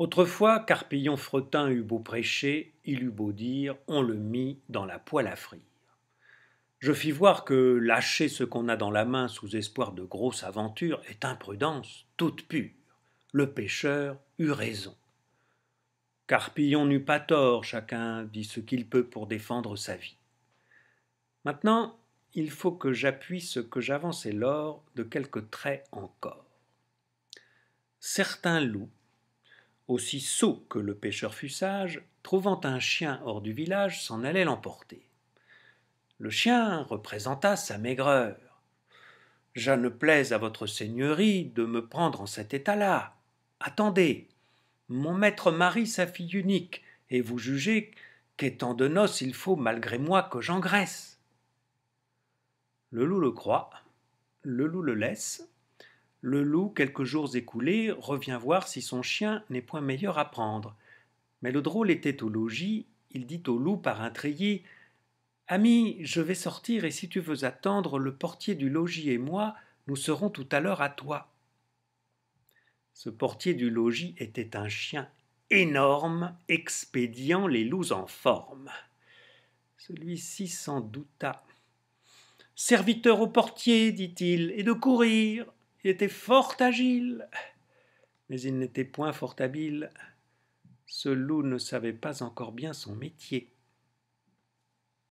Autrefois, Carpillon Fretin eut beau prêcher, il eut beau dire, on le mit dans la poêle à frire. Je fis voir que lâcher ce qu'on a dans la main sous espoir de grosse aventure est imprudence toute pure. Le pêcheur eut raison. Carpillon n'eut pas tort, chacun dit ce qu'il peut pour défendre sa vie. Maintenant, il faut que j'appuie ce que j'avançais lors de quelques traits encore. Certains loups, aussi sots que le pêcheur fut sage, trouvant un chien hors du village, s'en allaient l'emporter. Le chien représenta sa maigreur. Je ne plaise à votre seigneurie de me prendre en cet état-là. Attendez, mon maître marie sa fille unique, et vous jugez qu'étant de noces il faut malgré moi que j'engraisse. Le loup le croit, le loup le laisse, le loup, quelques jours écoulés, revient voir si son chien n'est point meilleur à prendre. Mais le drôle était au logis, il dit au loup par un treillis Ami, je vais sortir, et si tu veux attendre, le portier du logis et moi, nous serons tout à l'heure à toi. Ce portier du logis était un chien énorme, expédiant les loups en forme. Celui-ci s'en douta. Serviteur au portier, dit-il, et de courir. Il était fort agile. Mais il n'était point fort habile. Ce loup ne savait pas encore bien son métier.